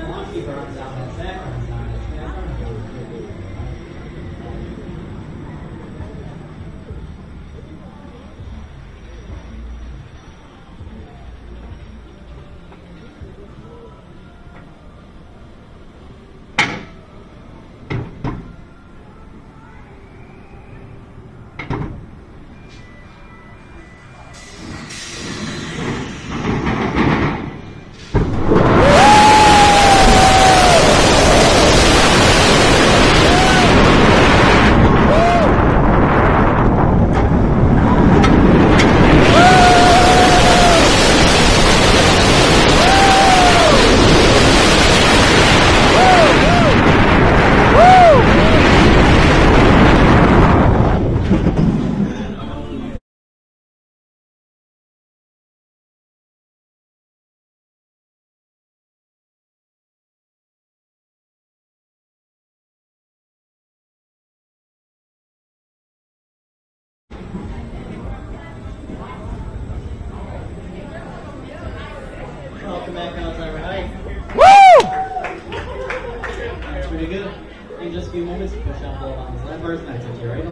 Monkey burns out that background Welcome back outside, right? Woo! That's pretty good. In just a few moments, push out the that first message, right?